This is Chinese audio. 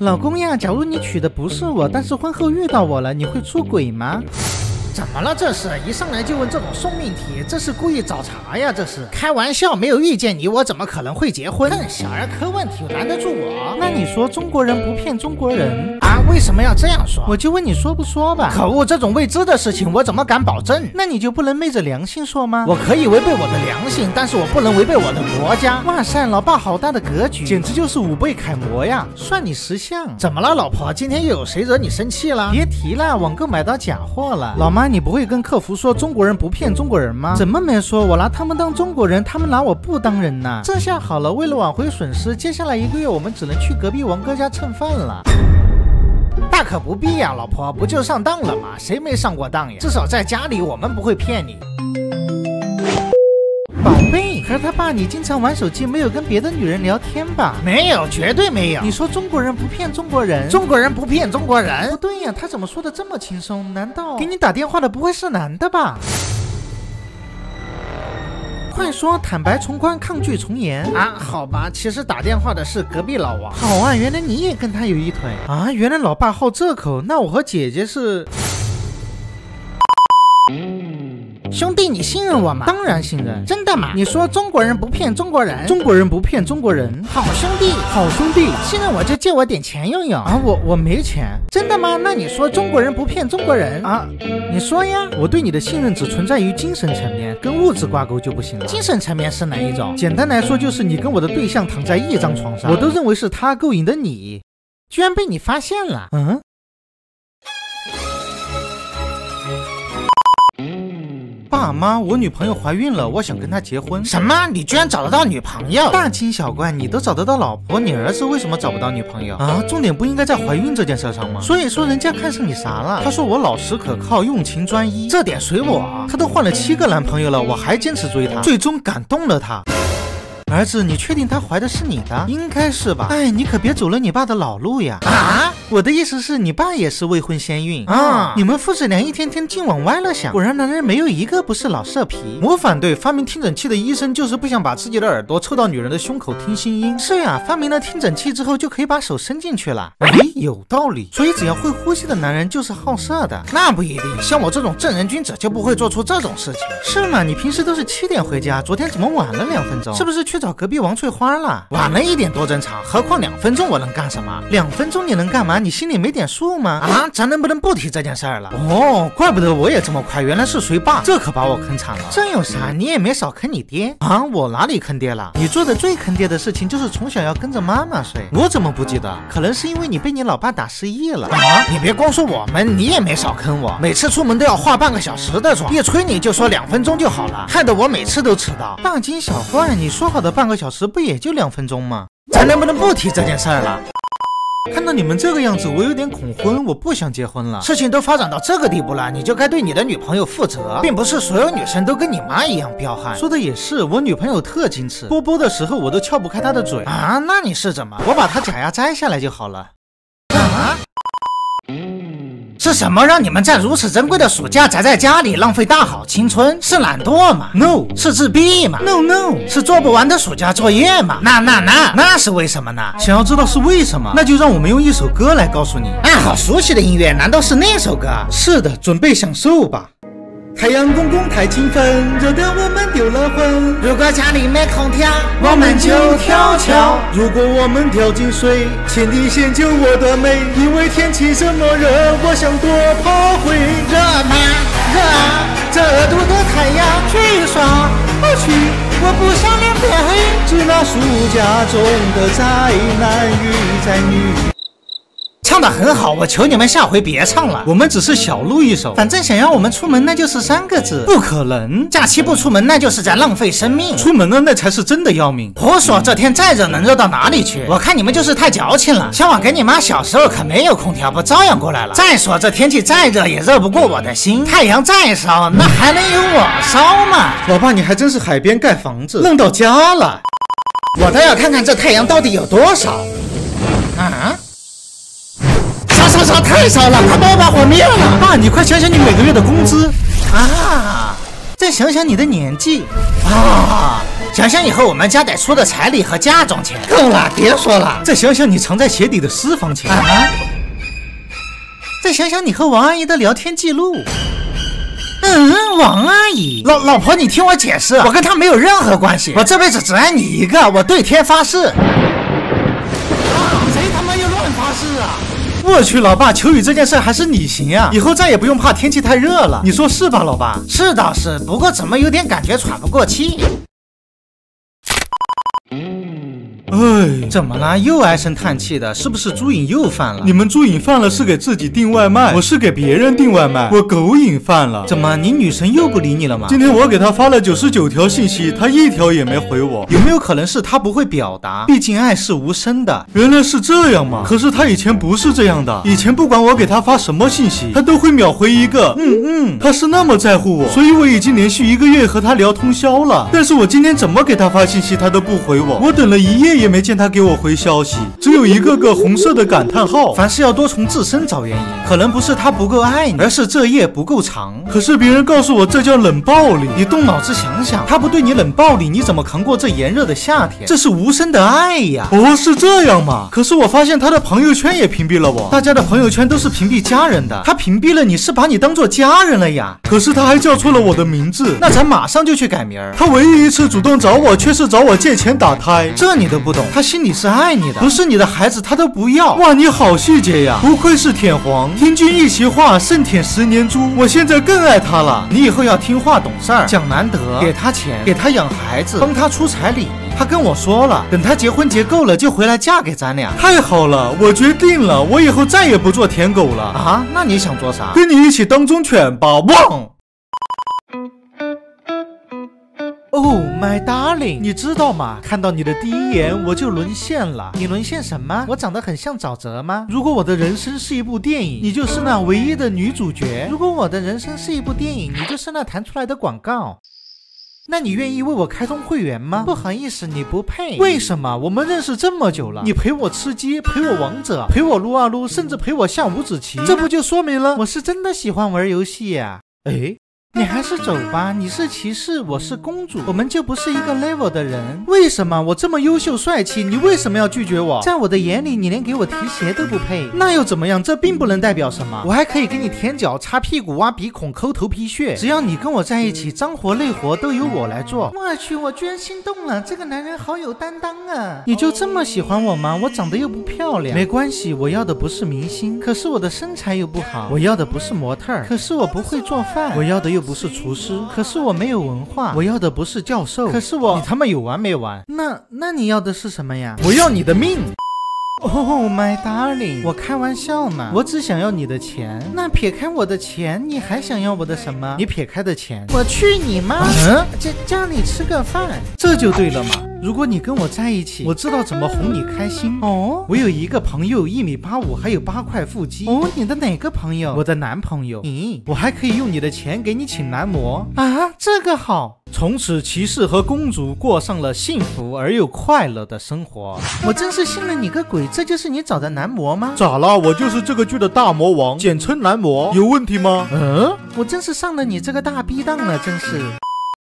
老公呀，假如你娶的不是我，但是婚后遇到我了，你会出轨吗？怎么了？这是一上来就问这种送命题，这是故意找茬呀？这是开玩笑，没有遇见你，我怎么可能会结婚？哼，小儿科问题难得住我？那你说中国人不骗中国人啊？为什么要这样说？我就问你说不说吧？可恶，这种未知的事情我怎么敢保证？那你就不能昧着良心说吗？我可以违背我的良心，但是我不能违背我的国家。哇塞，老爸好大的格局，简直就是五倍楷模呀！算你识相。怎么了，老婆？今天又有谁惹你生气了？别提了，网购买到假货了。老妈，你不会跟客服？说中国人不骗中国人吗？怎么没说？我拿他们当中国人，他们拿我不当人呐！这下好了，为了挽回损失，接下来一个月我们只能去隔壁王哥家蹭饭了。大可不必呀，老婆，不就上当了吗？谁没上过当呀？至少在家里我们不会骗你。宝贝，和他爸，你经常玩手机，没有跟别的女人聊天吧？没有，绝对没有。你说中国人不骗中国人，中国人不骗中国人？不对呀，他怎么说的这么轻松？难道给你打电话的不会是男的吧？快说，坦白从宽，抗拒从严啊！好吧，其实打电话的是隔壁老王。好啊，原来你也跟他有一腿啊！原来老爸好这口，那我和姐姐是。兄弟，你信任我吗？当然信任，真的吗？你说中国人不骗中国人，中国人不骗中国人，好兄弟，好兄弟，信任我就借我点钱用用啊！我我没钱，真的吗？那你说中国人不骗中国人啊？你说呀？我对你的信任只存在于精神层面，跟物质挂钩就不行了。精神层面是哪一种？简单来说，就是你跟我的对象躺在一张床上，我都认为是他勾引的你，居然被你发现了，嗯。爸妈，我女朋友怀孕了，我想跟她结婚。什么？你居然找得到女朋友？大惊小怪，你都找得到老婆，你儿子为什么找不到女朋友啊？重点不应该在怀孕这件事上吗？所以说人家看上你啥了？他说我老实可靠，用情专一，这点随我。他都换了七个男朋友了，我还坚持追她，最终感动了他。儿子，你确定她怀的是你的？应该是吧。哎，你可别走了你爸的老路呀！啊，我的意思是你爸也是未婚先孕啊。你们父子俩一天天净往歪了想。果然男人没有一个不是老色皮。我反对发明听诊器的医生就是不想把自己的耳朵凑到女人的胸口听心音。是呀，发明了听诊器之后就可以把手伸进去了。哎，有道理。所以只要会呼吸的男人就是好色的。那不一定，像我这种正人君子就不会做出这种事情。是吗？你平时都是七点回家，昨天怎么晚了两分钟？是不是去？去找隔壁王翠花了，晚了一点多正常，何况两分钟我能干什么？两分钟你能干嘛？你心里没点数吗？啊，咱能不能不提这件事儿了？哦，怪不得我也这么快，原来是谁爸，这可把我坑惨了。这有啥？你也没少坑你爹啊！我哪里坑爹了？你做的最坑爹的事情就是从小要跟着妈妈睡，我怎么不记得？可能是因为你被你老爸打失忆了啊！你别光说我们，你也没少坑我，每次出门都要化半个小时的妆，一催你就说两分钟就好了，害得我每次都迟到。大惊小怪，你说好的半个小时不？也就两分钟吗，咱能不能不提这件事儿了？看到你们这个样子，我有点恐婚，我不想结婚了。事情都发展到这个地步了，你就该对你的女朋友负责，并不是所有女生都跟你妈一样彪悍。说的也是，我女朋友特矜持，啵啵的时候我都撬不开她的嘴啊。那你是怎么？我把她假牙摘下来就好了。啊？是什么让你们在如此珍贵的暑假宅在家里浪费大好青春？是懒惰吗？No，是自闭吗？No No，是做不完的暑假作业吗？那那那那是为什么呢？想要知道是为什么，那就让我们用一首歌来告诉你。啊，好熟悉的音乐，难道是那首歌？是的，准备享受吧。太阳公公太勤奋，热得我们丢了魂。如果家里没空调，我们就跳桥。如果我们掉进水，请你先救我的美。因为天气这么热，我想多跑会。热吗？热啊！这毒的太阳去耍不去，我不想脸变黑。只那暑假中的灾难与宅女。唱的很好，我求你们下回别唱了。我们只是小录一首，反正想要我们出门，那就是三个字，不可能。假期不出门，那就是在浪费生命。出门了，那才是真的要命。胡说，这天再热，能热到哪里去？我看你们就是太矫情了。小婉跟你妈小时候可没有空调，不照样过来了？再说这天气再热，也热不过我的心。太阳再烧，那还能有我烧吗？老爸，你还真是海边盖房子，愣到家了。我倒要看看这太阳到底有多少。啊？烧烧太烧了，快帮我把火灭了！爸，你快想想你每个月的工资啊，再想想你的年纪啊。想想以后我们家得出的彩礼和嫁妆钱。够了，别说了。再想想你藏在鞋底的私房钱。啊，再想想你和王阿姨的聊天记录。嗯，王阿姨，老老婆，你听我解释，我跟她没有任何关系，我这辈子只爱你一个，我对天发誓。啊谁他妈又乱发誓啊！我去，老爸，求雨这件事还是你行啊！以后再也不用怕天气太热了，你说是吧，老爸？是倒是，不过怎么有点感觉喘不过气？哎，怎么了？又唉声叹气的，是不是猪瘾又犯了？你们猪瘾犯了是给自己订外卖，我是给别人订外卖。我狗瘾犯了，怎么你女神又不理你了吗？今天我给她发了九十九条信息，她一条也没回我。有没有可能是她不会表达？毕竟爱是无声的。原来是这样吗？可是她以前不是这样的，以前不管我给她发什么信息，她都会秒回一个嗯嗯。她是那么在乎我，所以我已经连续一个月和她聊通宵了。但是我今天怎么给她发信息，她都不回我。我等了一夜也没见他给我回消息，只有一个个红色的感叹号。凡事要多从自身找原因，可能不是他不够爱你，而是这夜不够长。可是别人告诉我这叫冷暴力，你动脑子想想，他不对你冷暴力，你怎么扛过这炎热的夏天？这是无声的爱呀！哦，是这样吗？可是我发现他的朋友圈也屏蔽了我，大家的朋友圈都是屏蔽家人的，他屏蔽了你是把你当做家人了呀。可是他还叫错了我的名字，那咱马上就去改名儿。他唯一一次主动找我，却是找我借钱打胎，这你都不懂，他心里是爱你的，不是你的孩子他都不要。哇，你好细节呀！不愧是舔皇，听君一席话，胜舔十年猪。我现在更爱他了。你以后要听话懂事儿，讲难得，给他钱，给他养孩子，帮他出彩礼。他跟我说了，等他结婚结够了就回来嫁给咱俩。太好了，我决定了，我以后再也不做舔狗了啊！那你想做啥？跟你一起当忠犬吧，汪！Oh my darling，你知道吗？看到你的第一眼我就沦陷了。你沦陷什么？我长得很像沼泽吗？如果我的人生是一部电影，你就是那唯一的女主角；如果我的人生是一部电影，你就是那弹出来的广告。那你愿意为我开通会员吗？不好意思，你不配。为什么？我们认识这么久了，你陪我吃鸡，陪我王者，陪我撸啊撸，甚至陪我下五子棋，这不就说明了我是真的喜欢玩游戏呀、哎。你还是走吧，你是骑士，我是公主，我们就不是一个 level 的人。为什么我这么优秀帅气，你为什么要拒绝我？在我的眼里，你连给我提鞋都不配。那又怎么样？这并不能代表什么。我还可以给你舔脚、擦屁股、挖鼻孔、抠头皮屑，只要你跟我在一起，脏活累活都由我来做。我去，我居然心动了，这个男人好有担当啊！你就这么喜欢我吗？我长得又不漂亮，没关系，我要的不是明星，可是我的身材又不好。我要的不是模特，可是我不会做饭。我要的又不是厨师，可是我没有文化。我要的不是教授，可是我……你他妈有完没完？那那你要的是什么呀？我要你的命！Oh my darling，我开玩笑呢，我只想要你的钱。那撇开我的钱，你还想要我的什么？你撇开的钱，我去你妈！嗯，家家里吃个饭，这就对了嘛。如果你跟我在一起，我知道怎么哄你开心哦。我有一个朋友，一米八五，还有八块腹肌。哦，你的哪个朋友？我的男朋友。咦，我还可以用你的钱给你请男模啊，这个好。从此，骑士和公主过上了幸福而又快乐的生活。我真是信了你个鬼！这就是你找的男模吗？咋了？我就是这个剧的大魔王，简称男模，有问题吗？嗯，我真是上了你这个大逼当了，真是。